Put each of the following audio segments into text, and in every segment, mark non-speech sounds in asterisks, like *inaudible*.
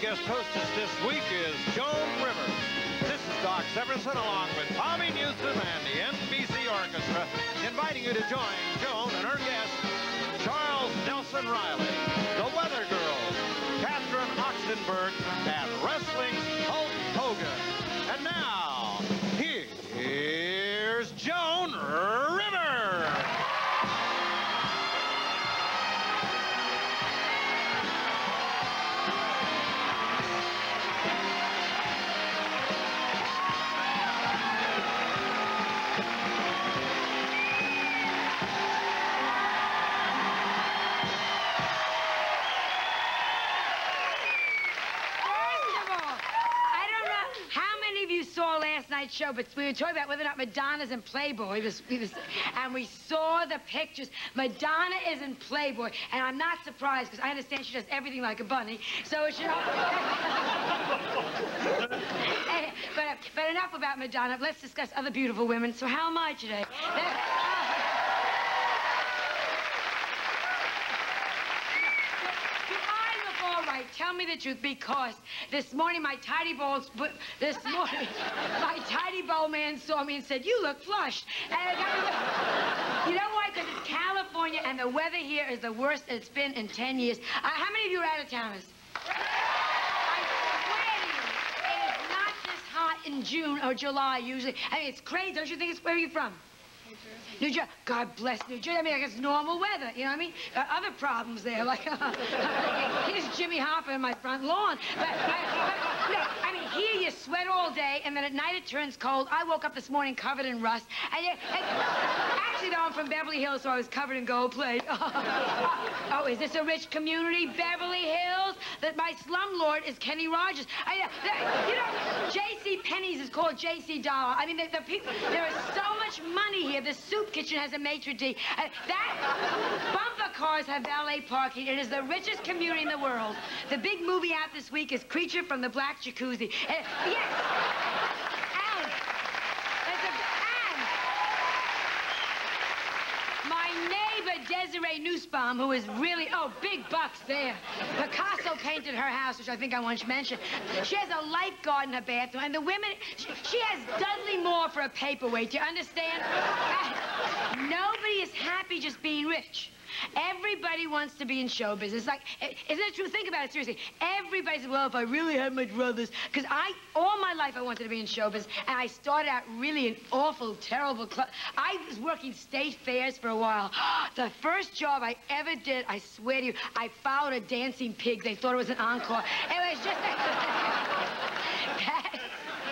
guest hostess this week is Joan Rivers. This is Doc Severinsen along with Tommy Newsom and the NBC Orchestra inviting you to join Joan and her guest, Charles Nelson Reilly, the Weather Girls, Catherine Oxenberg, and Wrestling's show, but we were talking about whether or not Madonna's in Playboy. Was, was, and we saw the pictures. Madonna is in Playboy, and I'm not surprised because I understand she does everything like a bunny. So it should. *laughs* But, but enough about Madonna. Let's discuss other beautiful women. So how am I today? Do I look all right? Tell me the truth, because this morning my tidy balls, this morning *laughs* my tidy bowl man saw me and said, "You look flushed." And it got me you know why? Because it's California and the weather here is the worst it's been in 10 years. Uh, how many of you are out of towners? I swear to you, it is not this hot in June or July usually. I mean, it's crazy. Don't you think it's where are you from? New Jersey. God bless New Jersey. I mean, like it's normal weather. You know what I mean? Uh, other problems there, like *laughs* here's Jimmy Hoffa in my front lawn. But, I, but no, I mean, here you sweat all day, and then at night it turns cold. I woke up this morning covered in rust. And, and actually, though, I'm from Beverly Hills, so I was covered in gold plate. *laughs* oh, is this a rich community, Beverly Hills? That my slumlord is Kenny Rogers. I, uh, you know, J.C. Penney's is called J.C. Dollar. I mean, the, the people. There is so much money here. The soup kitchen has a maitre d'. Uh, that bumper cars have valet parking. It is the richest community in the world. The big movie out this week is Creature from the Black Jacuzzi. Uh, yes. And there's a and my neighbor Desiree Nussbaum, who is really, oh, big bucks there. Picasso painted her house, which I think I once mentioned. She has a lifeguard in her bathroom, and the women, she, she has Dudley Moore for a paperweight. Do you understand? And nobody is happy just being rich. Everybody wants to be in show business. Like, isn't it true? Think about it seriously. Everybody says, well, if I really had my druthers, because I, all my life I wanted to be in show business, and I started out really an awful, terrible club. I was working state fairs for a while. *gasps* the first job I ever did, I swear to you, I followed a dancing pig. They thought it was an encore. It was just *laughs* that.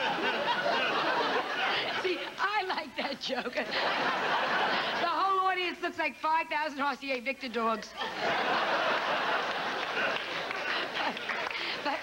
*laughs* See, I like that joke. *laughs* Looks like 5,000 RCA Victor dogs. But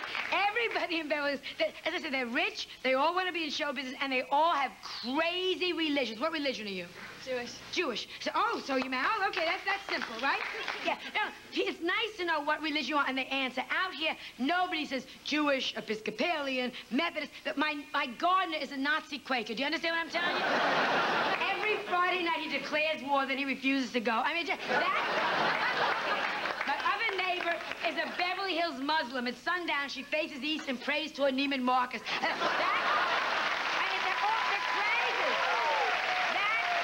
everybody in Beverly Hills, they- as I said, they're rich, they all want to be in show business, and they all have crazy religions. What religion are you? Jewish. Jewish. So, oh, so you man, oh, okay, that's, that's simple, right? *laughs* Yeah, no, it's nice to know what religion you are, and they answer. Out here, nobody says Jewish, Episcopalian, Methodist. But my, my gardener is a Nazi Quaker. Do you understand what I'm telling you? *laughs* Every Friday night, he declares war, then he refuses to go. I mean, just, that... My other neighbor is a Beverly Hills Muslim. At sundown, she faces east and prays toward Neiman Marcus. Uh, *laughs* that, I mean, they're all they're. That,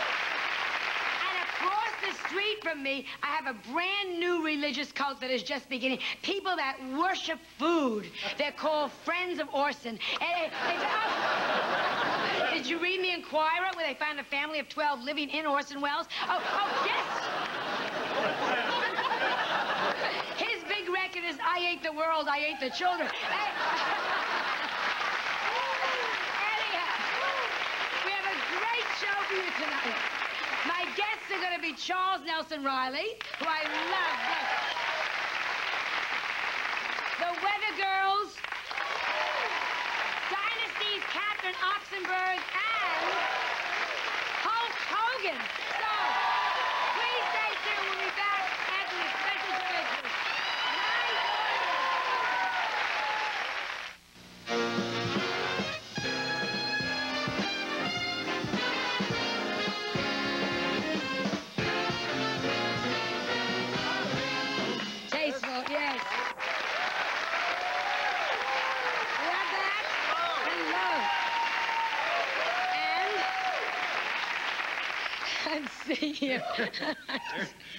and across the street from me, I have a brand new religious cult that is just beginning. People that worship food. They're called Friends of Orson. And it- it's- oh, *laughs* did you read the Inquirer where they found a family of 12 living in Orson Welles? Oh, oh, yes. Is I ate the world, I ate the children. *laughs* Anyhow, we have a great show for you tonight. My guests are going to be Charles Nelson Reilly, who I love. The Weather Girls, Dynasty's Catherine Oxenberg, and Hulk Hogan.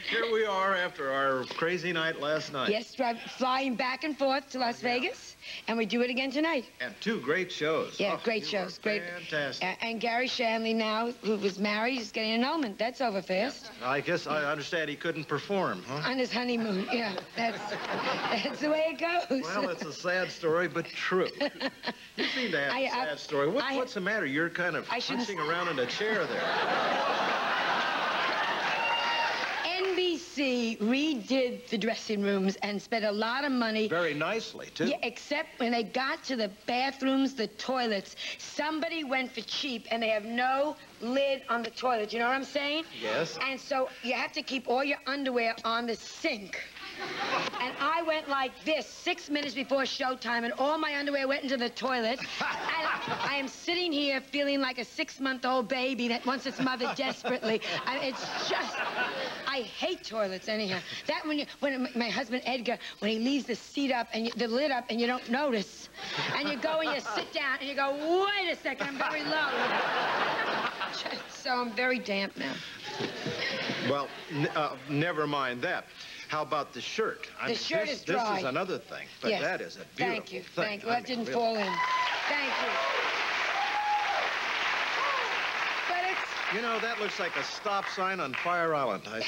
Here we are after our crazy night last night. yes, drive, flying back and forth to Las oh, Vegas, and we do it again tonight. And two great shows. Yeah, Oh, great shows, great. Fantastic. And Garry Shandling now, who was married, is getting an annulment. That's over fast. I guess I understand he couldn't perform, huh? On his honeymoon, yeah. That's that's the way it goes. Well, it's a sad story, but true. *laughs* You seem to have I- a I- uh, sad story. What, I- what's the matter? You're kind of I punching around in a chair there. *laughs* NBC redid the dressing rooms and spent a lot of money. Very nicely, too. Yeah, except when they got to the bathrooms, the toilets, somebody went for cheap and they have no lid on the toilet. You know what I'm saying? Yes. And so you have to keep all your underwear on the sink. And I went like this six minutes before showtime, and all my underwear went into the toilet. *laughs* And I am sitting here feeling like a six-month-old baby that wants its mother *laughs* desperately. And it's just, I hate toilets anyhow. That when you, when my husband Edgar, when he leaves the seat up and you, the lid up, and you don't notice, and you go and you sit down and you go, wait a second, I'm very low. *laughs* So I'm very damp now. Well, n- uh, never mind that. How about the shirt? I The mean, shirt this, is dry. This is another thing, but Yes. that is a beautiful Thank you. thing. Thank you. I That mean, didn't really. fall in. Thank you. But it's You know, that looks like a stop sign on Fire Island. I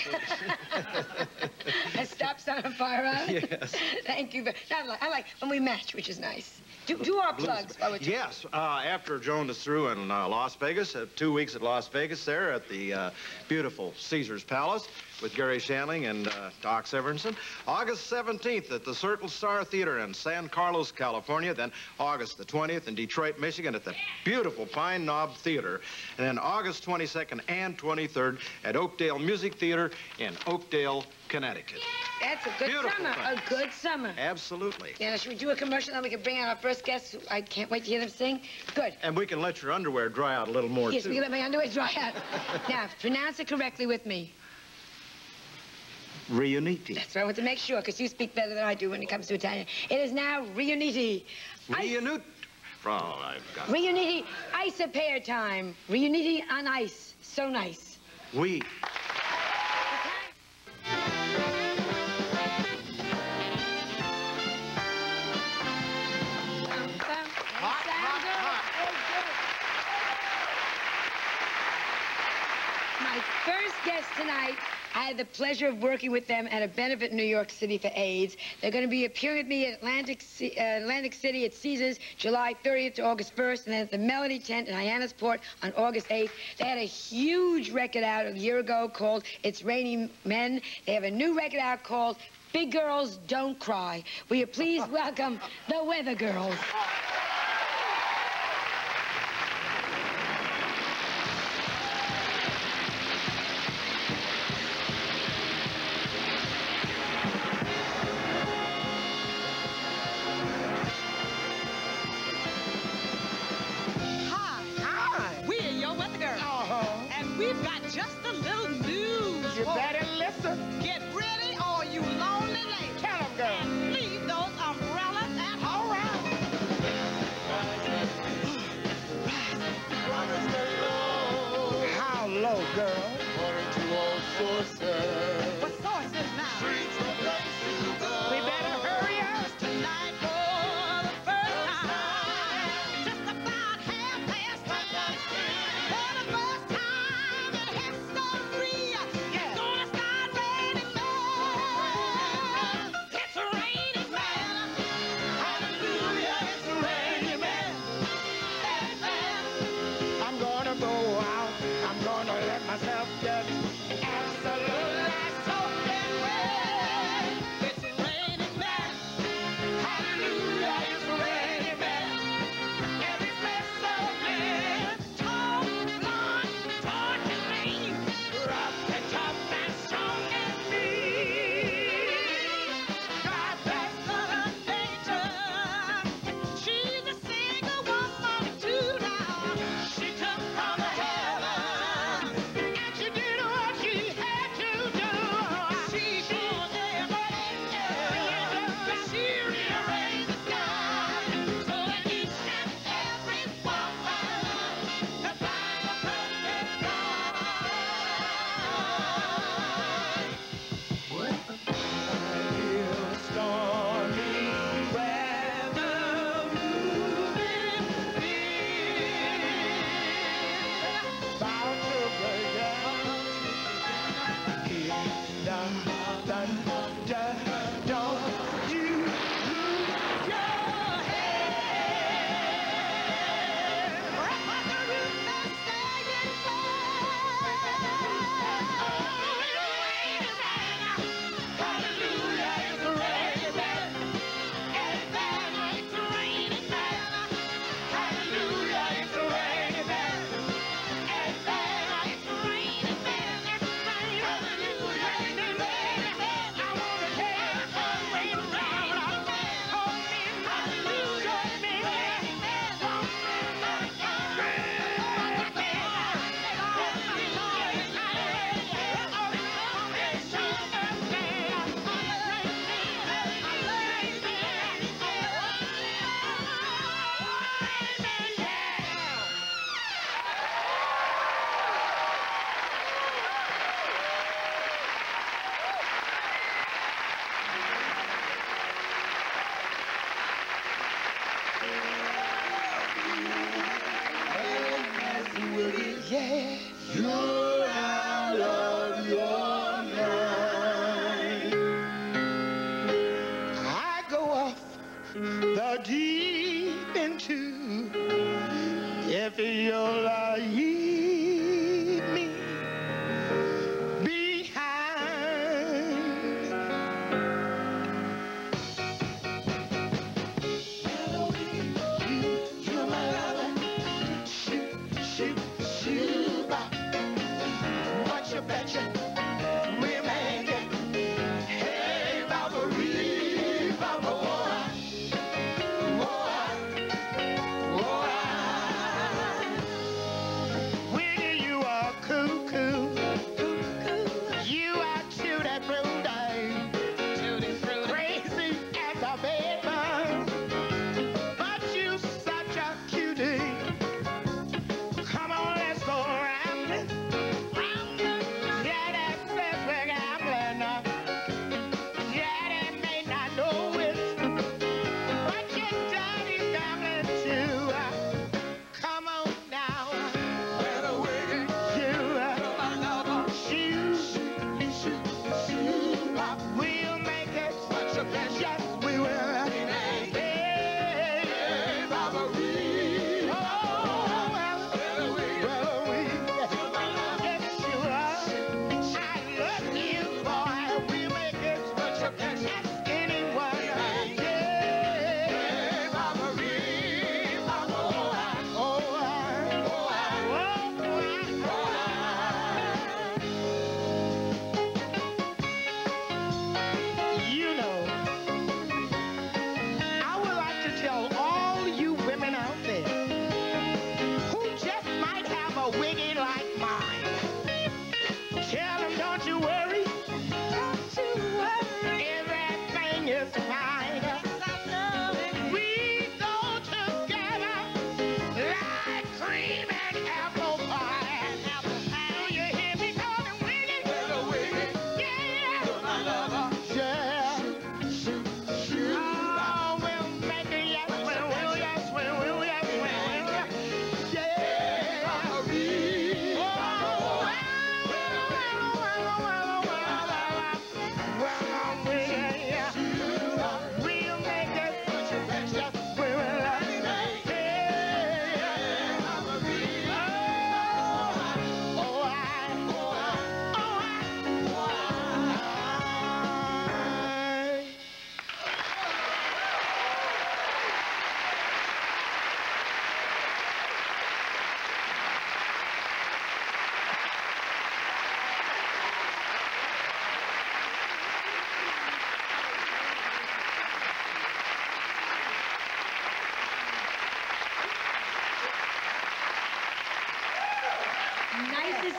*laughs* a stop sign on Fire Island. *laughs* Yes. Thank you. very- I like, I like when we match, which is nice. Do, do our plugs while we're talking. Yes, uh, after Joan is through in uh, Las Vegas, uh, two weeks at Las Vegas there at the uh, beautiful Caesar's Palace with Garry Shandling and uh, Doc Severinsen. August 17th at the Circle Star Theater in San Carlos, California. Then August the 20th in Detroit, Michigan at the beautiful Pine Knob Theater. And then August 22nd and 23rd at Oakdale Music Theater in Oakdale, Connecticut. That's a good Beautiful summer. thing. A good summer. Absolutely. Yeah, should we do a commercial then we can bring out our first guest? I can't wait to hear them sing. Good. And we can let your underwear dry out a little more, Yes, too. we can let my underwear dry out. *laughs* now, pronounce it correctly with me. Reuniti. That's what I want to make sure, because you speak better than I do when it comes to Italian. It is now Riuniti. Reunit. Oh, I've got it. Riuniti ice a pair time. Riuniti on ice. So nice. We. Hot, My first guest tonight, I had the pleasure of working with them at a benefit in New York City for AIDS. They're going to be appearing with me at Atlantic, C- uh, Atlantic City at Caesars July 30th to August 1st, and then at the Melody Tent in Hyannisport on August 8th. They had a huge record out a year ago called It's Raining Men. They have a new record out called Big Girls Don't Cry. Will you please *laughs* welcome the Weather Girls?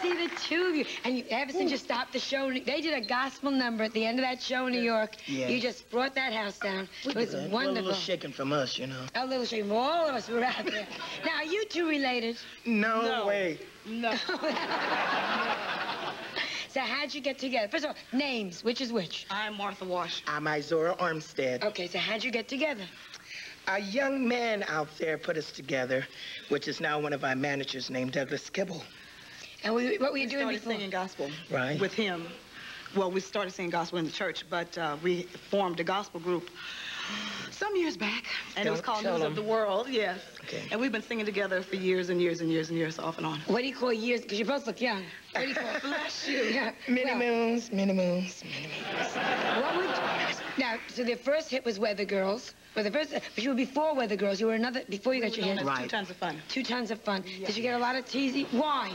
See the two of you. And you, ever since you stopped the show, they did a gospel number at the end of that show in New York. Yeah. You just brought that house down. it was Well, a wonderful. little shaking from us, you know. A little shame. All of us were out there. *laughs* now, are you two related? No, way. No. *laughs* So how'd you get together? First of all, names. Which is which? I'm Martha Wash. I'm Izora Armstead. Okay, so how'd you get together? A young man out there put us together, which is now one of our managers named Douglas Kibble. And we, what were you We doing before? singing gospel Right. with him. Well, we started singing gospel in the church, but uh, we formed a gospel group some years back, and it was called tell News of the World. Yes. Okay. And we've been singing together for years and years and years and years, off and on. What do you call years? Because you both look young. What do you call Bless you. *laughs* Yeah. Many well, moons, many moons, many moons. What would now? So the first hit was Weather Girls. Well, the first, but you were before Weather Girls. You were another before you got your Known hit. as Right. Two tons of fun. Two tons of fun. Did you get a lot of teasing? Why?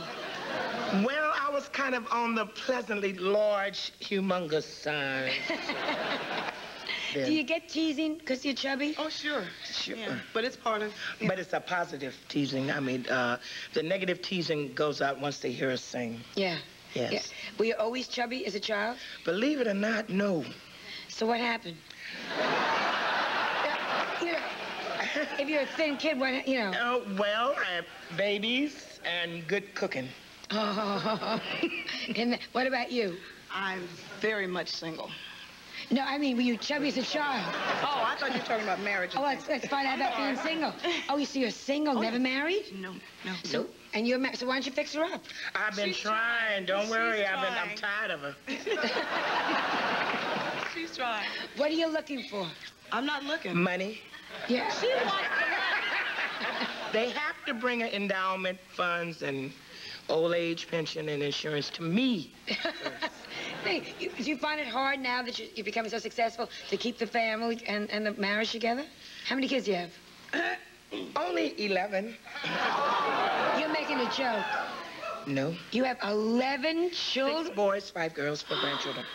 Well, I was kind of on the pleasantly large, humongous side. *laughs* Then. Do you get teasing because you're chubby? Oh, sure. Sure. Yeah, but it's part of. But it's a positive teasing. I mean, uh, the negative teasing goes out once they hear us sing. Yeah. Yes. Yeah. Were you always chubby as a child? Believe it or not, no. So what happened? Yeah, you know, if you're a thin kid, what you know? Oh, well, uh, babies and good cooking. Oh, *laughs* and what about you? I'm very much single. No, I mean, were you chubby as a child? Oh, I thought you were talking about marriage. Oh, let's, things. let's find out about being single. Oh, you see, you're single, Oh, never yeah. married? No, no. So, and you're married, so why don't you fix her up? I've been She's trying. Don't She's worry. I've been. I'm tired of her. *laughs* *laughs* She's trying. What are you looking for? I'm not looking. Money. Yeah. She wants *laughs* They have to bring an endowment funds and old age pension and insurance to me. *laughs* Hey, you, do you find it hard now that you, you're becoming so successful to keep the family and, and the marriage together? How many kids do you have? *clears throat* Only 11. *laughs* You're making a joke. No. You have 11 children? Six boys, five girls, four grandchildren.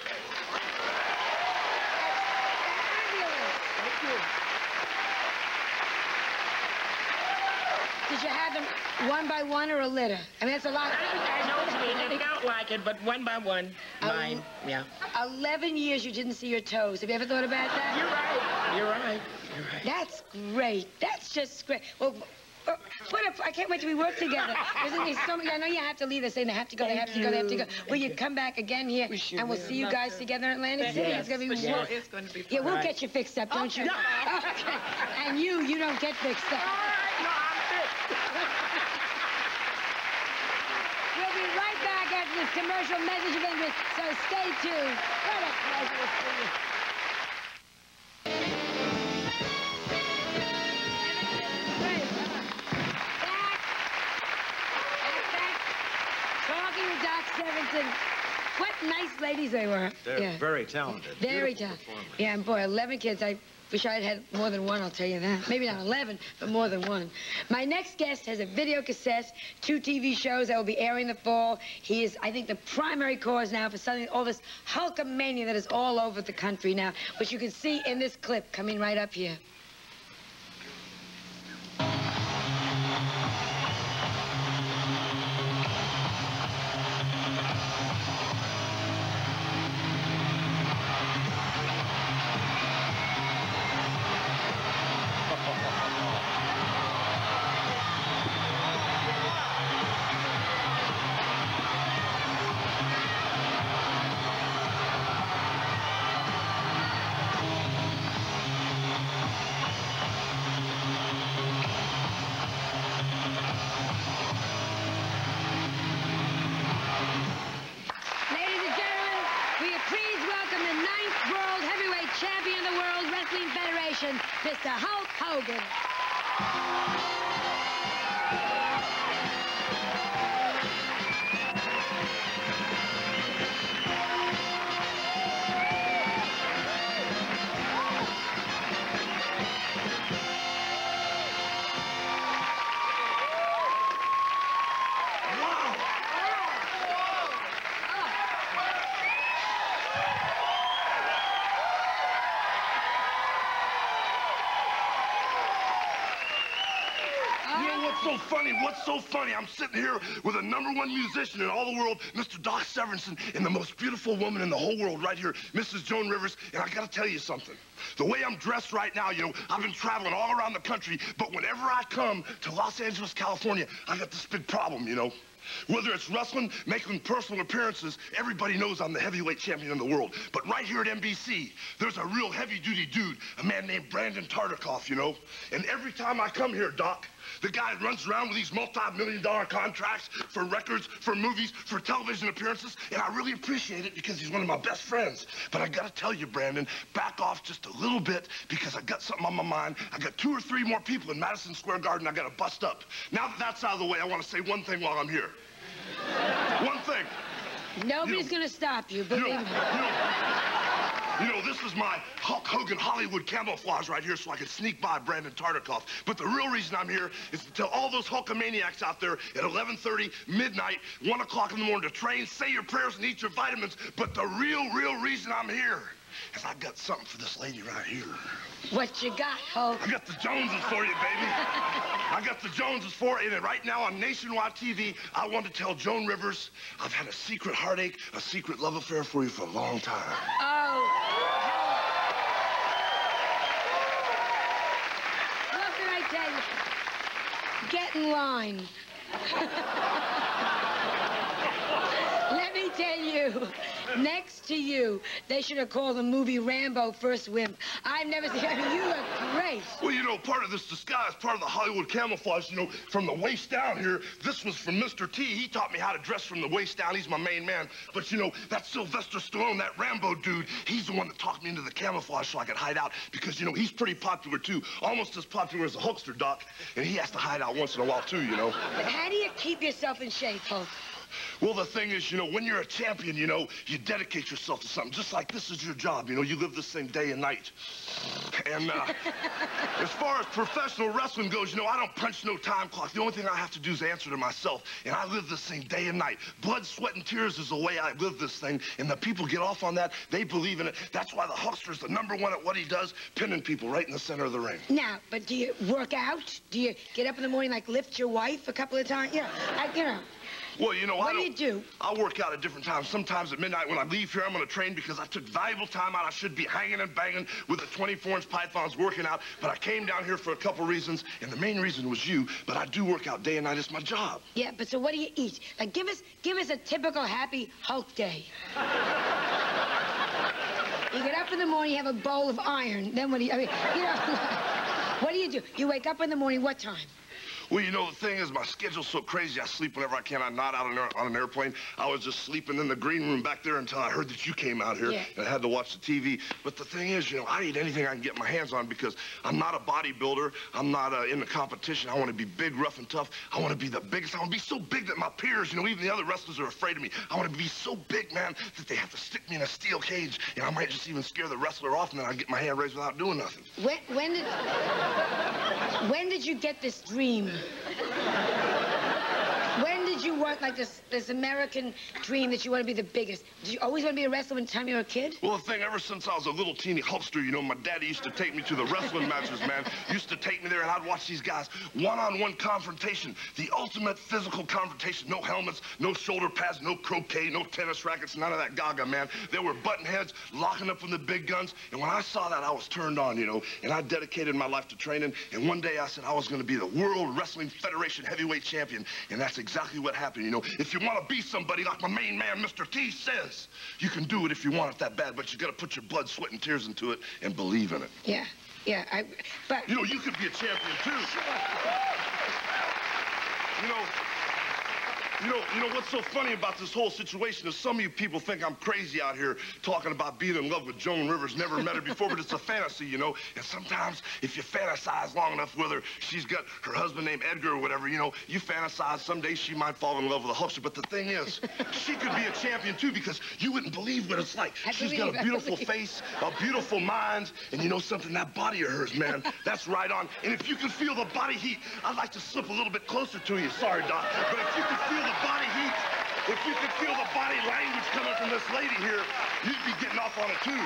Did you have them one by one or a litter? I mean, that's a lot. I know it felt like it, but one by one, Um, mine. Yeah. 11 years you didn't see your toes. Have you ever thought about that? You're right. You're right. You're right. That's great. That's just great. Well, uh, what if, I can't wait till we work together. *laughs* Isn't there so many, I know you have to leave. They're saying they have to go, they have to go, they have to go. Will you come back again here We and we'll see you guys together in Atlantic City? Yes, It's going to be for sure. It's going to be fun. Yeah, we'll Right. get you fixed up, don't you? Okay. *laughs* *laughs* Okay. And you, you don't get fixed up. We'll be right back after this commercial message of interest, so stay tuned. What a pleasure to see you. Back. Back, back. Talking with Doc Severinsen. What nice ladies they were. They're yeah. very talented. Very tough. Yeah, and boy, 11 kids. I wish I'd had more than one, I'll tell you that. Maybe not 11, but more than one. My next guest has a video cassette, two TV shows that will be airing in the fall. He is, I think, the primary cause now for something, all this Hulkamania that is all over the country now, which you can see in this clip coming right up here. Funny? I'm sitting here with a number one musician in all the world, Mr. Doc Severinsen, and the most beautiful woman in the whole world right here, Mrs. Joan Rivers. And I gotta tell you something. The way I'm dressed right now, you know, I've been traveling all around the country, but whenever I come to Los Angeles, California, I got this big problem, you know. Whether it's wrestling, making personal appearances, everybody knows I'm the heavyweight champion in the world. But right here at NBC, there's a real heavy-duty dude, a man named Brandon Tartikoff, you know. And every time I come here, Doc, the guy runs around with these multi-million dollar contracts for records, for movies, for television appearances, and I really appreciate it because he's one of my best friends. But I gotta tell you, Brandon, back off just a little bit because I got something on my mind. I got two or three more people in Madison Square Garden I gotta bust up. Now that that's out of the way, I wanna say one thing while I'm here. *laughs* One thing. Nobody's You- going to stop you, You believe know, me. you know, you know, this is my Hulk Hogan Hollywood camouflage right here so I can sneak by Brandon Tartikoff. But the real reason I'm here is to tell all those Hulkamaniacs out there at 11.30, midnight, 1 o'clock in the morning to train, say your prayers, and eat your vitamins. But the real, real reason I'm here is I've got something for this lady right here. What you got, Hulk? I got the Joneses for you, baby. *laughs* I got the Joneses for you, and right now on nationwide TV, I want to tell Joan Rivers I've had a secret heartache, a secret love affair for you for a long time. Oh. What can I tell you? Get in line. *laughs* Tell you, Next to you, they should have called the movie Rambo First Wimp. I've never seen. I mean, you look great. Well, you know, part of this disguise, part of the Hollywood camouflage, you know, from the waist down here, this was from Mr. T. He taught me how to dress from the waist down. He's my main man. But, you know, that Sylvester Stallone, that Rambo dude, he's the one that talked me into the camouflage so I could hide out because, you know, he's pretty popular, too. Almost as popular as a Hulkster, Doc. And he has to hide out once in a while, too, you know. But how do you keep yourself in shape, Hulk? Well, the thing is, you know, when you're a champion, you know, you dedicate yourself to something. Just like this is your job, you know, you live this thing day and night. And uh, as far as professional wrestling goes, you know, I don't punch no time clock. The only thing I have to do is answer to myself. And I live this thing day and night. Blood, sweat, and tears is the way I live this thing. And the people get off on that. They believe in it. That's why the Hulkster's the number one at what he does, pinning people right in the center of the ring. Now, but do you work out? Do you get up in the morning, like lift your wife a couple of times? Know, I, you know. Well, you know, What I do don't, you do? I work out at different times. Sometimes at midnight when I leave here, I'm going to train because I took valuable time out. I should be hanging and banging with the 24-inch pythons working out. But I came down here for a couple reasons, and the main reason was you. But I do work out day and night. It's my job. Yeah, but so what do you eat? Like, give us, give us a typical happy Hulk day. you get up in the morning, you have a bowl of iron. Then what do you? I mean, you know, *laughs* what do you do? You wake up in the morning. What time? Well, you know, the thing is, my schedule's so crazy, I sleep whenever I can. I'm not out on, an- on an airplane. I was just sleeping in the green room back there until I heard that you came out here. Yeah. And I had to watch the TV. But the thing is, you know, I eat anything I can get my hands on because I'm not a bodybuilder. I'm not uh, in the competition. I want to be big, rough, and tough. I want to be the biggest. I want to be so big that my peers, you know, even the other wrestlers are afraid of me. I want to be so big, man, that they have to stick me in a steel cage. And I might just even scare the wrestler off, and then I get my hand raised without doing nothing. When, when did, when did you get this dream? When did you want like this this American dream that you want to be the biggest? Did you always want to be a wrestler when time you were a kid? Well, the thing, ever since I was a little teeny Hulkster, you know, my daddy used to take me to the wrestling matches, man. *laughs* Used to take me there, and I'd watch these guys one-on-one confrontation, the ultimate physical confrontation. No helmets, no shoulder pads, no croquet, no tennis rackets, none of that gaga, man. They were button heads, locking up with the big guns. And when I saw that, I was turned on, you know, and I dedicated my life to training. And one day I said I was going to be the World Wrestling Federation heavyweight champion, and that's exactly what happened, you know. If you want to be somebody like my main man, Mr. T, says, you can do it if you want it that bad, but you got to put your blood, sweat, and tears into it and believe in it. Yeah, yeah. I, but You know, you could be a champion too. Sure. You know, you know, you know what's so funny about this whole situation is some of you people think I'm crazy out here talking about being in love with Joan Rivers. Never met her before, but it's a *laughs* fantasy, you know. And sometimes if you fantasize long enough with her, she's got her husband named Edgar or whatever, you know, you fantasize someday she might fall in love with a Hulkster. But the thing is, she could be a champion too because you wouldn't believe what it's like. I She's got a beautiful face, a beautiful mind, and you know something, that body of hers, man, that's right on. And if you can feel the body heat, I'd like to slip a little bit closer to you. Sorry, Doc. But if you can feel the body heat, if you could feel the body language coming from this lady here, you'd be getting off on it too.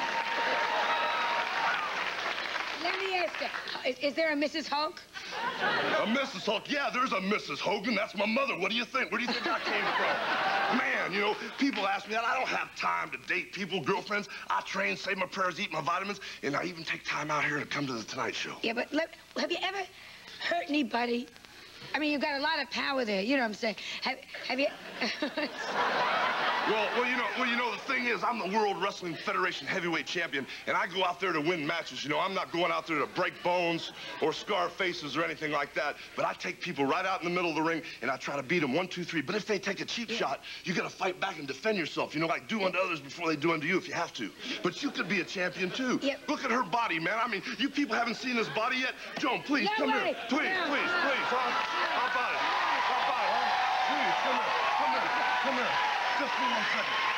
let me ask you: is, is there a Mrs. Hulk? A Mrs. Hulk, yeah, there's a Mrs. Hogan. That's my mother. What do you think? Where do you think I came from? Man, you know, people ask me that. I don't have time to date people, girlfriends. I train, say my prayers, eat my vitamins, and I even take time out here to come to the Tonight Show. Yeah, but let, have you ever hurt anybody? I mean, you've got a lot of power there. You know what I'm saying? Have, have you? *laughs* *laughs* Well, well, you know, well, you know, the thing is, I'm the World Wrestling Federation heavyweight champion, and I go out there to win matches. You know, I'm not going out there to break bones or scar faces or anything like that. But I take people right out in the middle of the ring, and I try to beat them one, two, three. But if they take a cheap shot, you got to fight back and defend yourself. You know, like do unto others before they do unto you if you have to. But you could be a champion too. Yeah. Look at her body, man. I mean, you people haven't seen this body yet. Joan, please No come way. here. Please, No. please, please, huh? How about it? How about it, huh? Please, come here. Come here. Come here. Just for one second.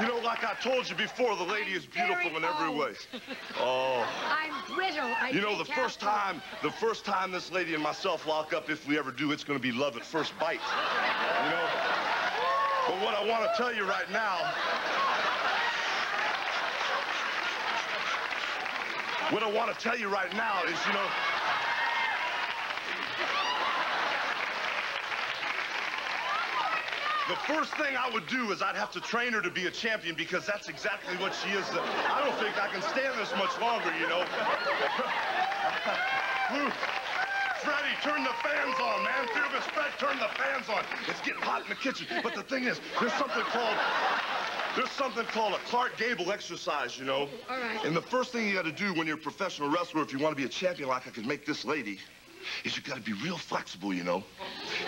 You know, like I told you before, the lady is beautiful in every old. way. *laughs* Oh. I'm brittle. I You know, the first time, the first time this lady and myself lock up, if we ever do, it's going to be love at first bite. You know? But what I want to tell you right now, what I want to tell you right now is, you know, The first thing I would do is I'd have to train her to be a champion because that's exactly what she is. I don't think I can stand this much longer, you know. *laughs* Freddie, turn the fans on, man. Fearless Fred, turn the fans on. It's getting hot in the kitchen. But the thing is, there's something called there's something called a Clark Gable exercise, you know. All right. And the first thing you got to do when you're a professional wrestler, if you want to be a champion like I could make this lady, is you got to be real flexible, you know.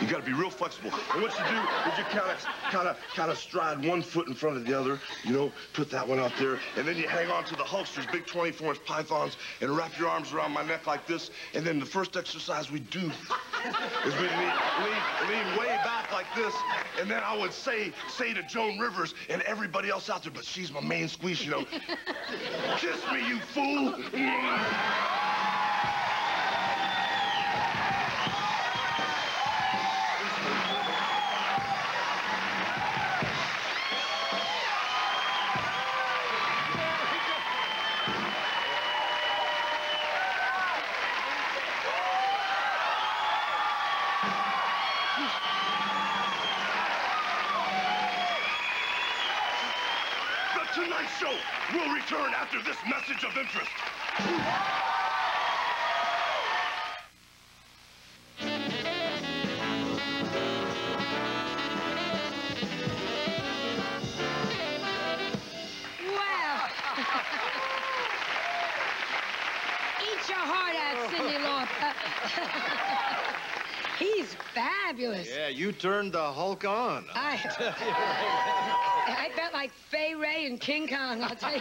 You got to be real flexible. And what you do is you kind of, kind of, kind of stride one foot in front of the other, you know, put that one out there, and then you hang on to the Hulksters, big 24-inch pythons, and wrap your arms around my neck like this. And then the first exercise we do is we lean, lean, lean way back like this, and then I would say, say to Joan Rivers and everybody else out there, but she's my main squeeze, you know. Kiss me, you fool. Show will return after this message of interest. Well. Eat your heart out, Cyndi Lauper. *laughs* He's fabulous. Yeah, you turned the Hulk on. I, *laughs* I felt like Fay Wray and King Kong, I'll tell you.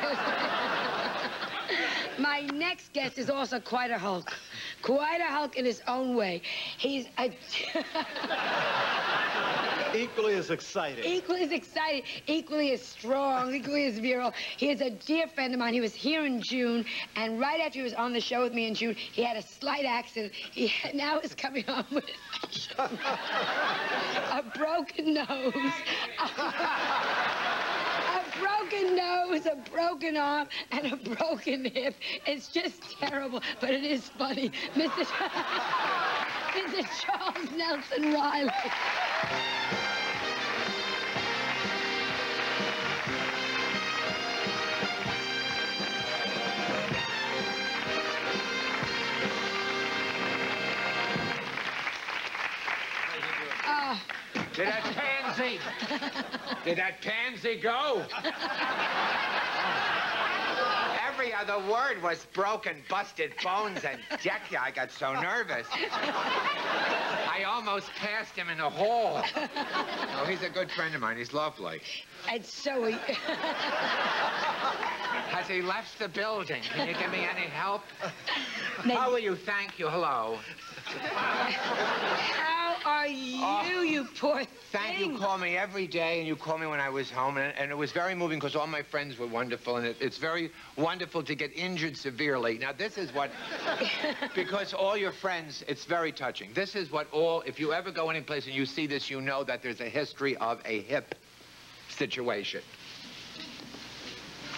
My next guest is also quite a Hulk. Quite a Hulk in his own way. He's a... *laughs* *laughs* Equally as exciting. equally as excited, equally as strong, equally as virile. He is a dear friend of mine. He was here in June, and right after he was on the show with me in June, he had a slight accident. He now is coming home with a *laughs* broken nose. *laughs* A broken nose, a broken arm, and a broken hip. It's just terrible, but it is funny. Mr. *laughs* Mr. Charles Nelson Reilly. Did that pansy? Did that pansy go? Every other word was broken, busted bones, and Jackie, I got so nervous. I almost passed him in the hall. Oh, he's a good friend of mine. He's lovely. and so he... *laughs* Has he left the building? Can you give me any help? Now, How will you? Thank you. Hello. Are you, you poor thing? Thank you. Call me every day, and you call me when I was home, and, and it was very moving because all my friends were wonderful, and it, it's very wonderful to get injured severely. Now, this is what, *laughs* because all your friends, it's very touching. This is what all, if you ever go any place and you see this, you know that there's a history of a hip situation.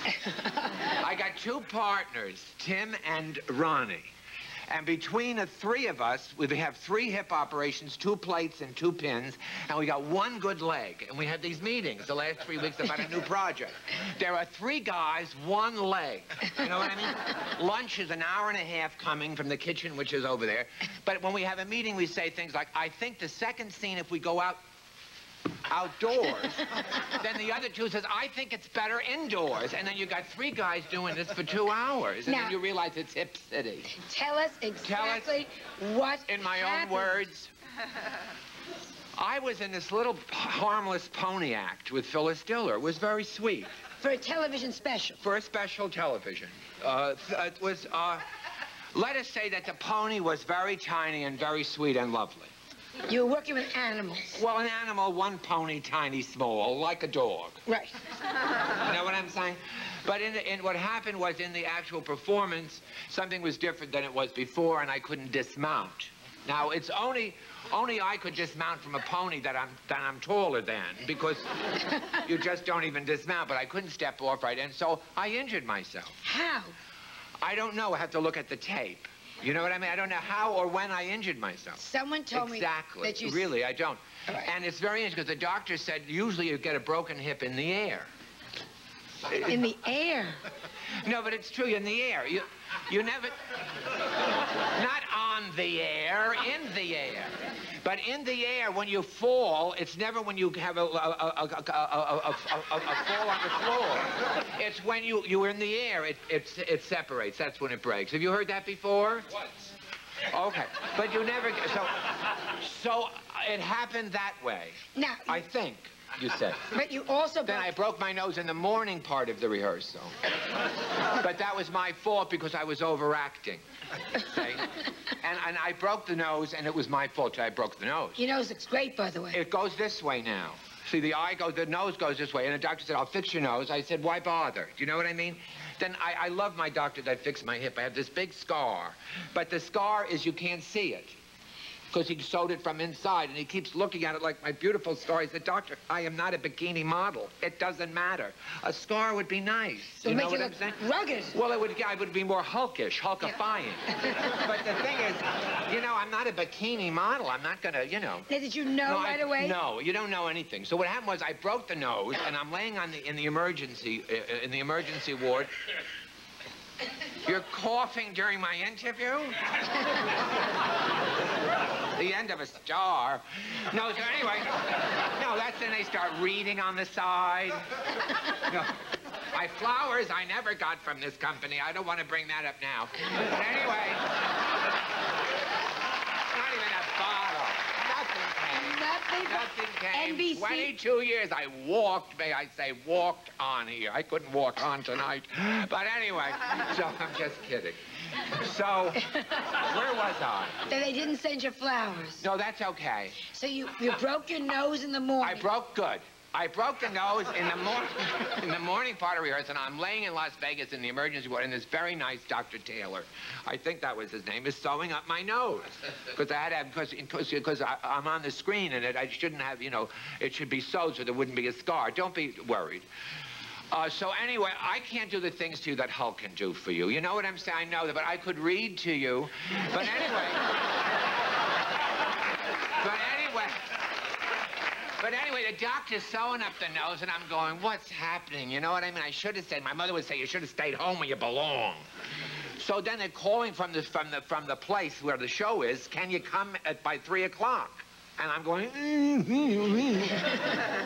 *laughs* I got two partners, Tim and Ronnie. And between the three of us, we have three hip operations, two plates and two pins, and we got one good leg. And we had these meetings the last three weeks about a new project. There are three guys, one leg. You know what I mean? Lunch is an hour and a half coming from the kitchen, which is over there. But when we have a meeting, we say things like, I think the second scene, if we go out outdoors, then the other two says, I think it's better indoors. And then you got three guys doing this for two hours. And Now- then you realize it's Hip City. Tell us exactly what In my happened. own words, I was in this little harmless pony act with Phyllis Diller. It was very sweet. For a television special. For a special television. Uh, it was, uh, let us say that the pony was very tiny and very sweet and lovely. You were working with animals. Well, an animal, one pony, tiny, small, like a dog. Right. You know what I'm saying? But in, the, in what happened was in the actual performance, something was different than it was before, and I couldn't dismount. Now it's only only I could dismount from a pony that I'm that I'm taller than because *laughs* you just don't even dismount. But I couldn't step off right, and so I injured myself. How? I don't know. I have to look at the tape. You know what I mean? I don't know how or when I injured myself. Someone told exactly. me that you... Really, I don't. Right. And it's very interesting because the doctor said usually you get a broken hip in the air. In the air. *laughs* No, but it's true. In the air, you, you never, not on the air, in the air. But in the air, when you fall, it's never when you have a, a, a, a fall on the floor. It's when you, you're in the air, it, it, it separates. That's when it breaks. Have you heard that before? Once. Okay, but you never, so, so it happened that way. No. I think you said. but you also Then I broke my nose in the morning part of the rehearsal. But that was my fault because I was overacting. Okay? And, and I broke the nose, and it was my fault I broke the nose. Your nose looks great, by the way. It goes this way now. See, the eye goes, the nose goes this way. And the doctor said, I'll fix your nose. I said, why bother? Do you know what I mean? Then I, I love my doctor that fixed my hip. I have this big scar. But the scar is you can't see it. Because he sewed it from inside, and he keeps looking at it like my beautiful scar. He said, Doctor, I am not a bikini model. It doesn't matter. A scar would be nice. You know make what you I'm look saying? rugged. Well, it would, I would be more hulkish, hulkifying. but the thing is, you know, I'm not a bikini model. I'm not gonna, you know. Now, did you know No, I- right away? No, you don't know anything. So what happened was I broke the nose, and I'm laying on the in the emergency uh, in the emergency ward. You're coughing during my interview? *laughs* the end of a star. No, so anyway, no, that's when they start reading on the side. No. My flowers I never got from this company. I don't want to bring that up now. But anyway, not even a bottle. Nothing came. Nothing came. NBC. 22 years I walked, may I say, walked on here. I couldn't walk on tonight. But anyway, *laughs* so I'm just kidding. So, where was I? That they didn't send you flowers. No, that's okay. So you, you broke your nose in the morning. I broke good. I broke the nose in the morning, *laughs* in the morning part of rehearsal. and I'm laying in Las Vegas in the emergency ward, and this very nice Dr. Taylor, I think that was his name, is sewing up my nose because I had to have because because because I'm on the screen and it I shouldn't have you know it should be sewed so there wouldn't be a scar. Don't be worried. Uh, so anyway, I can't do the things to you that Hulk can do for you. You know what I'm saying? I know that, but I could read to you. But anyway. *laughs* but anyway. But anyway, the doctor's sewing up the nose, and I'm going, what's happening? You know what I mean? I should have said, my mother would say, you should have stayed home where you belong. So then they're calling from the, from the, from the place where the show is, can you come at, by 3 o'clock? And I'm going, *laughs*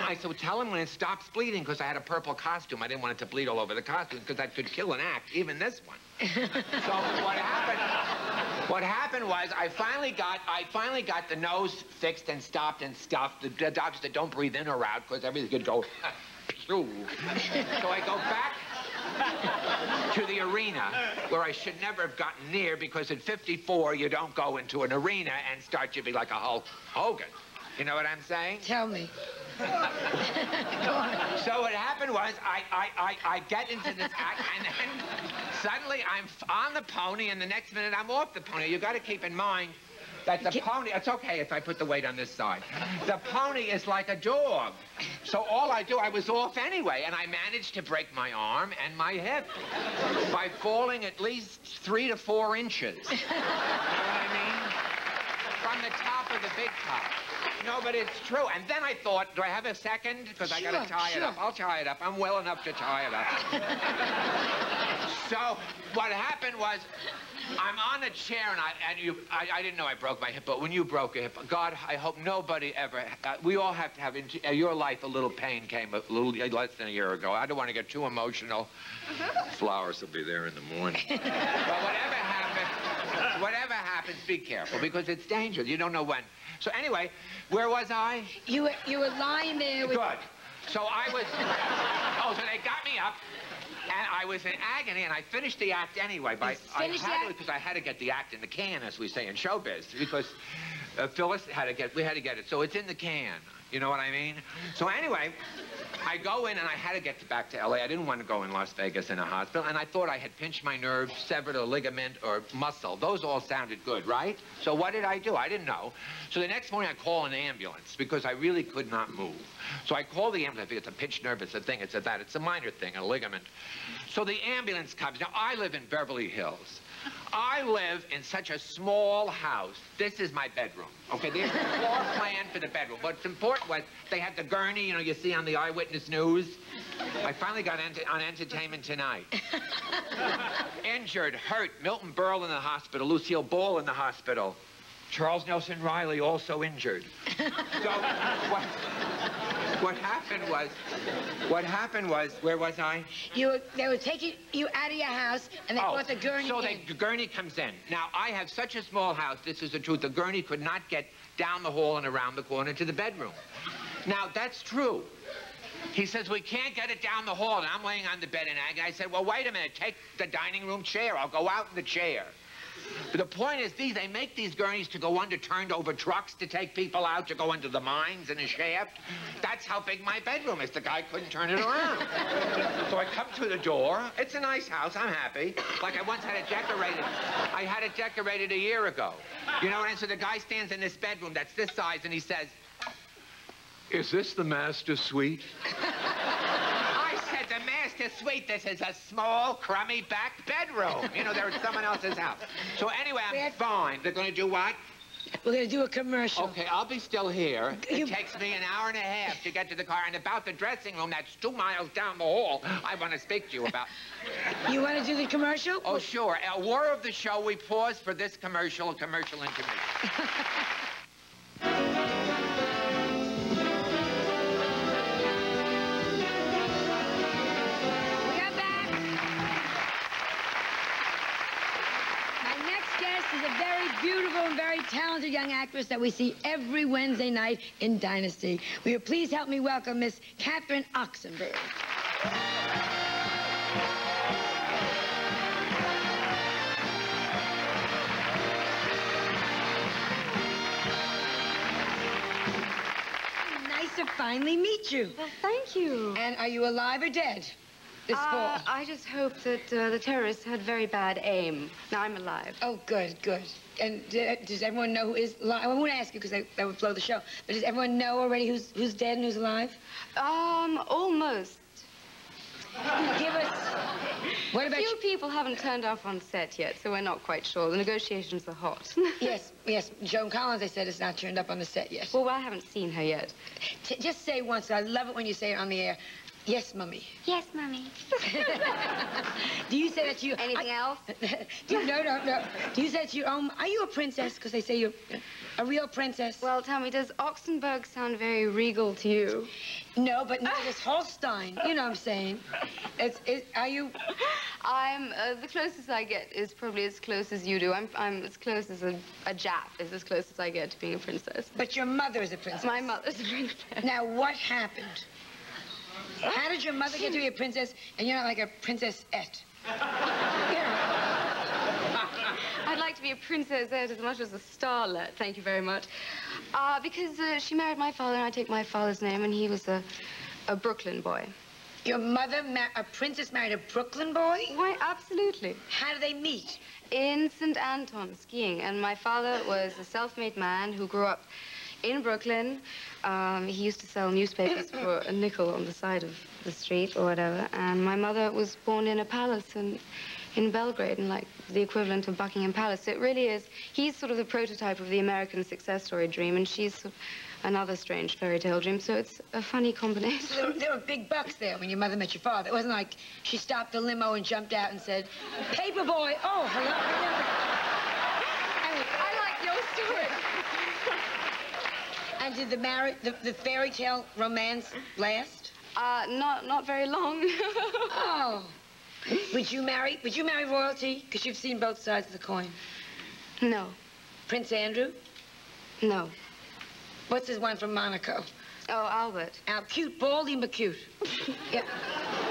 I said, tell him when it stops bleeding, because I had a purple costume. I didn't want it to bleed all over the costume, because that could kill an act, even this one. So what happened, what happened was I finally got, I finally got the nose fixed and stopped and stuffed. The, the doctor said, don't breathe in or out, because everything could go, so I go back to the arena where I should never have gotten near because at 54 you don't go into an arena and start to be like a Hulk Hogan. You know what I'm saying? Tell me. *laughs* So what happened was I, I, I, I get into this act and then suddenly I'm on the pony and the next minute I'm off the pony. You've got to keep in mind that the pony, it's okay if I put the weight on this side. The pony is like a dog. So all I do, I was off anyway, and I managed to break my arm and my hip by falling at least three to four inches. You know what I mean? From the top of the big top. No, but it's true. And then I thought, do I have a second? Because I got to tie it up. I'll tie it up. I'm well enough to tie it up. so what happened was, I'm on a chair and I and you I, I didn't know I broke my hip, but when you broke a hip, God, I hope nobody ever. Uh, we all have to have in uh, your life a little pain came a little less than a year ago. I don't want to get too emotional. *laughs* Flowers will be there in the morning. but whatever happens, whatever happens, be careful because it's dangerous. You don't know when. So anyway, where was I? You were, you were lying there with... Good. So I was. *laughs* Oh, so they got me up, and I was in agony, and I finished the act anyway. By I had to because I had to get the act in the can, as we say in showbiz, because uh, Phyllis had to get. We had to get it, so it's in the can. You know what I mean? So anyway. I go in and I had to get back to LA. I didn't want to go in Las Vegas in a hospital, and I thought I had pinched my nerve, severed a ligament or muscle. Those all sounded good, right? So what did I do? I didn't know. So the next morning I call an ambulance because I really could not move. So I call the ambulance. It's a pinched nerve. It's a thing. It's a that. It's a minor thing, a ligament. So the ambulance comes. Now I live in Beverly Hills. I live in such a small house. This is my bedroom. Okay, there's the floor plan for the bedroom. What's important was they had the gurney, you know, you see on the Eyewitness News. I finally got on Entertainment Tonight. *laughs* Injured, hurt, Milton Berle in the hospital, Lucille Ball in the hospital. Charles Nelson Reilly also injured. *laughs* So what, what happened was, what happened was, where was I? You were, they were taking you out of your house, and they oh, brought the gurney Oh, so the gurney comes in. Now, I have such a small house, this is the truth, the gurney could not get down the hall and around the corner to the bedroom. Now, that's true. He says, we can't get it down the hall, and I'm laying on the bed in agony. I said, well, wait a minute, take the dining room chair. I'll go out in the chair. But the point is, these they make these gurneys to go under turned over trucks to take people out to go into the mines in a shaft. That's how big my bedroom is. The guy couldn't turn it around. so I come through the door. It's a nice house. I'm happy. Like I once had it decorated. I had it decorated a year ago. You know, and so the guy stands in this bedroom that's this size, and he says, "Is this the master suite?" I said, the master suite, this is a small, crummy back bedroom. You know, they're at someone else's house. So anyway, I'm Yes. fine. They're going to do what? We're going to do a commercial. Okay, I'll be still here. You- It takes me an hour and a half to get to the car. And about the dressing room, that's two miles down the hall, I want to speak to you about. You want to do the commercial? Oh, sure. A war of the show, we pause for this commercial, commercial intermission. *laughs* beautiful and very talented young actress that we see every Wednesday night in Dynasty. Will you please help me welcome Miss Catherine Oxenberg? Nice to finally meet you. Well, thank you. And are you alive or dead this Uh, fall? I just hope that uh, the terrorists had very bad aim. Now I'm alive. Oh, good, good. And d- does everyone know who is alive? I won't ask you because that would blow the show. But does everyone know already who's who's dead and who's alive? Um, almost. Give us. What about Few you? people haven't turned off on set yet, so we're not quite sure. The negotiations are hot. *laughs* Yes, yes. Joan Collins, they said, is not turned up on the set yet. well, I haven't seen her yet. T- just say once. I love it when you say it on the air. Yes, mummy. Yes, Mummy. *laughs* Do you say that to you? Anything else? *laughs* Do you, no, no, no. Do you say that to your own? Are you a princess? Because they say you're a real princess. Well, tell me, does Oxenberg sound very regal to you? no, but no, this Holstein. You know what I'm saying? It's, it, are you? I'm uh, the closest I get is probably as close as you do. I'm I'm as close as a, a Jap is as close as I get to being a princess. But your mother is a princess. My mother's a princess. Now, what happened? How did your mother get to be a princess and you're not like a princess-et? *laughs* I'd like to be a princess as much as a starlet, thank you very much. Uh, because uh, she married my father, and I take my father's name, and he was a, a Brooklyn boy. Your mother, a princess, married a Brooklyn boy? Why, absolutely. How did they meet? In St. Anton, skiing. And my father was a self-made man who grew up in Brooklyn. Um, he used to sell newspapers for a nickel on the side of the street or whatever. And my mother was born in a palace in, in Belgrade, and like the equivalent of Buckingham Palace. So it really is. He's sort of the prototype of the American success story dream, and she's another strange fairy tale dream. So it's a funny combination. There, were- there were big bucks there when your mother met your father. It wasn't like she stopped the limo and jumped out and said, Paper boy, oh, hello. And, I like your story. and did the marriage, the, the fairy tale romance last? Uh, not not very long. *laughs* Oh. Would you marry, would you marry royalty? Because you've seen both sides of the coin. no, Prince Andrew? no. What's his one from Monaco? Oh, Albert. Now, cute, baldy, but cute. *laughs* yeah.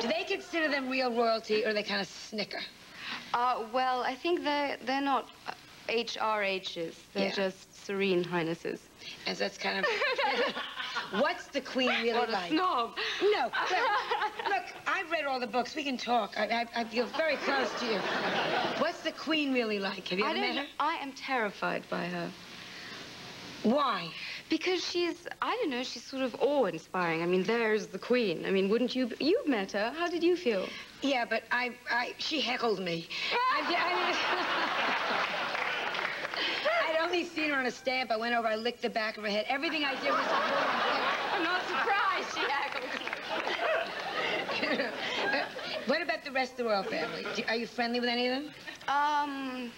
Do they consider them real royalty, or they kind of snicker? Uh, well, I think they're they're not HRHs. They're Yeah. just serene highnesses. So that's kind of. *laughs* What's the queen really What like? snob. No. well, look, I've read all the books. We can talk. I, I, I feel very close to you. What's the queen really like? Have you I ever met her? I am terrified by her Why? because she's. I don't know. She's sort of awe-inspiring. I mean, there's the queen. I mean, wouldn't you? You've met her. How did you feel? Yeah, but I, I, she heckled me. *laughs* I, I, Only seen her on a stamp. I went over, I licked the back of her head. Everything I did was. I'm not surprised she heckled. *laughs* what about the rest of the royal family? Do- Are you friendly with any of them? Um,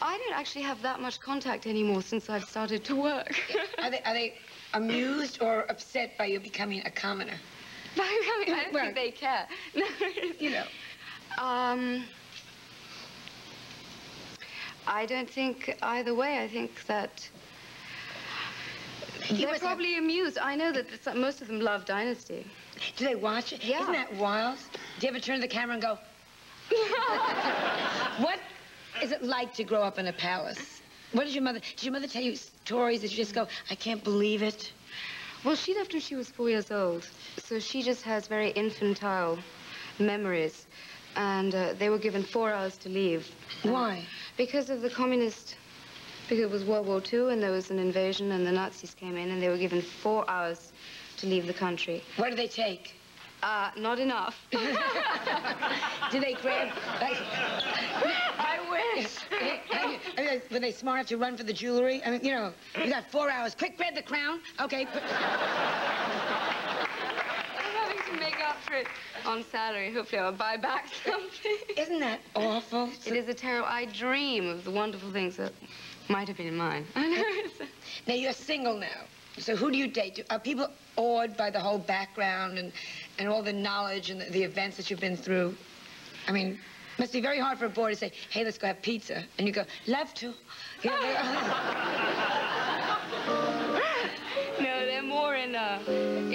I don't actually have that much contact anymore since I've started to work. Are they, are they amused or upset by you becoming a commoner? *laughs* I mean, I don't Well- think they care. *laughs* No, You know. Um, I don't think either way. I think that You they're probably amused. I know that most of them love Dynasty. Do they watch it? Yeah. Isn't that wild? Do you ever turn to the camera and go, *laughs* what is it like to grow up in a palace? What did your mother, did your mother tell you stories that you just go, I can't believe it? Well, she left when she was four years old, so she just has very infantile memories. And uh, they were given four hours to leave. Why? Because of the communist, because it was World War II and there was an invasion and the Nazis came in and they were given four hours to leave the country. What did they take? Uh, not enough. *laughs* *laughs* Do they grab, like, I wish. *laughs* I mean, were they smart enough to run for the jewelry? I mean, you know, you got four hours. Quick, grab the crown. Okay. Put- I'm having to make up for it on salary. Hopefully I'll buy back *laughs* something. Isn't that awful? It is a terrible... I dream of the wonderful things that might have been mine. *laughs* I know. Now, you're single now. So who do you date? Are people awed by the whole background and, and all the knowledge and the, the events that you've been through? I mean, must be very hard for a boy to say, hey, let's go have pizza. And you go, love to. *laughs*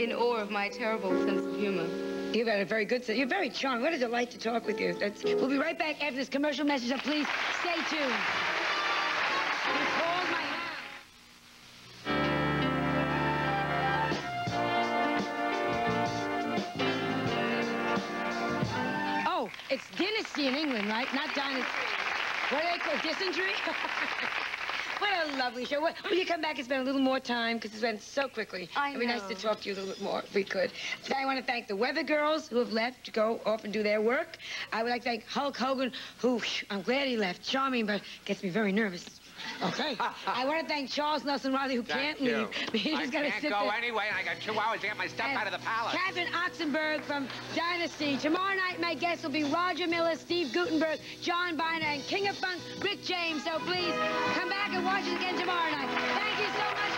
in awe of my terrible sense of humor. You've had a very good sense. You're very charming. What a delight to talk with you. That's, we'll be right back after this commercial message, so please stay tuned. Oh, it's dynasty in England, right? Not dynasty. What do they call dysentery? *laughs* what a lovely show. What, will you come back and spend a little more time? Because it went so quickly. I It'd be nice to talk to you a little bit more if we could. I want to thank the weather girls who have left to go off and do their work. I would like to thank Hulk Hogan, who I'm glad he left. Charming, but gets me very nervous. Okay. *laughs* I want to thank Charles Nelson Reilly, who can't Thank you. leave. *laughs* He I just gotta can't sit go there. anyway, and I got two hours to get my stuff And out of the palace. Catherine Oxenberg from Dynasty. Tomorrow night, my guests will be Roger Miller, Steve Guttenberg, John Byner, and King of Funk, Rick James. So please come back and watch us again tomorrow night. Thank you so much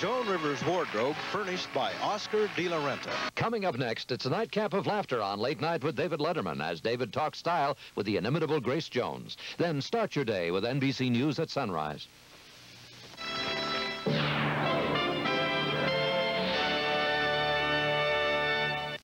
Joan Rivers Wardrobe, furnished by Oscar de la Renta. Coming up next, it's a nightcap of laughter on Late Night with David Letterman as David talks style with the inimitable Grace Jones. Then start your day with NBC News at sunrise.